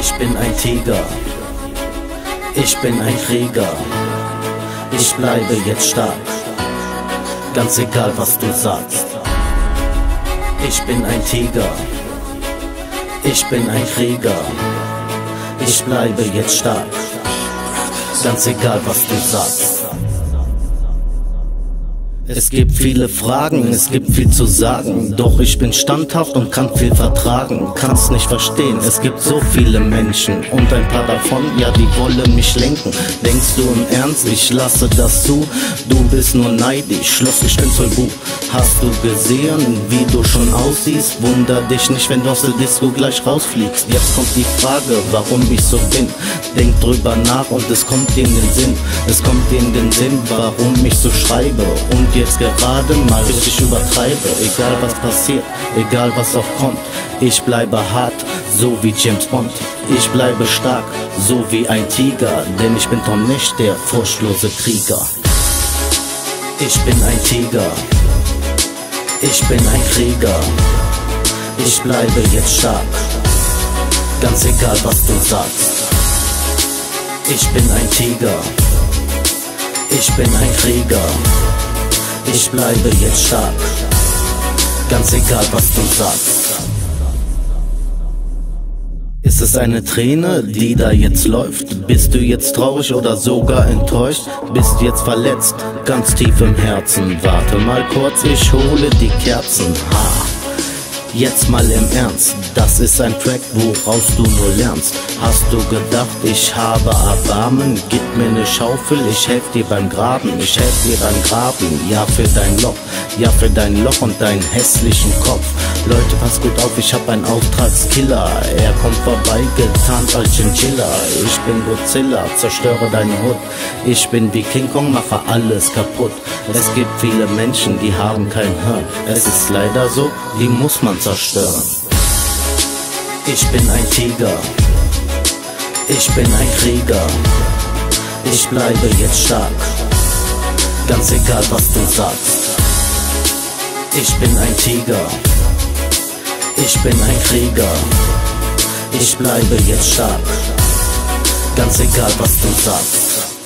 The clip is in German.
Ich bin ein Tiger, ich bin ein Krieger, ich bleibe jetzt stark, ganz egal was du sagst. Ich bin ein Tiger, ich bin ein Krieger, ich bleibe jetzt stark, ganz egal was du sagst. Es gibt viele Fragen, es gibt viel zu sagen. Doch ich bin standhaft und kann viel vertragen. Kann's nicht verstehen, es gibt so viele Menschen. Und ein paar davon, ja, die wollen mich lenken. Denkst du im Ernst, ich lasse das zu? Du bist nur neidisch, schloss ich bin voll Bu. Hast du gesehen, wie du schon aussiehst? Wunder dich nicht, wenn du aus der Disco gleich rausfliegst. Jetzt kommt die Frage, warum ich so bin. Denk drüber nach und es kommt dir in den Sinn. Es kommt dir in den Sinn, warum ich so schreibe. Und jetzt gerade mal, ich übertreibe. Egal was passiert, egal was auch kommt. Ich bleibe hart, so wie James Bond. Ich bleibe stark, so wie ein Tiger. Denn ich bin doch nicht der furchtlose Krieger. Ich bin ein Tiger. Ich bin ein Krieger. Ich bleibe jetzt stark. Ganz egal was du sagst. Ich bin ein Tiger. Ich bin ein Krieger. Ich bleibe jetzt stark. Ganz egal was du sagst. Ist es eine Träne, die da jetzt läuft? Bist du jetzt traurig oder sogar enttäuscht? Bist jetzt verletzt, ganz tief im Herzen. Warte mal kurz, ich hole die Kerzen. Ha. Jetzt mal im Ernst, das ist ein Track, woraus du nur lernst. Hast du gedacht, ich habe Erbarmen? Gib mir ne Schaufel, ich helf dir beim Graben. Ich helf dir beim Graben, ja für dein Loch, ja für dein Loch und deinen hässlichen Kopf. Pass gut auf, ich hab einen Auftragskiller. Er kommt vorbei, getarnt als Chinchilla. Ich bin Godzilla, zerstöre deine Hut. Ich bin wie King Kong, mache alles kaputt. Es gibt viele Menschen, die haben kein Hirn. Es ist leider so, die muss man zerstören. Ich bin ein Tiger, ich bin ein Krieger, ich bleibe jetzt stark, ganz egal was du sagst. Ich bin ein Tiger, ich bin ein Krieger, ich bleibe jetzt stark, ganz egal was du sagst.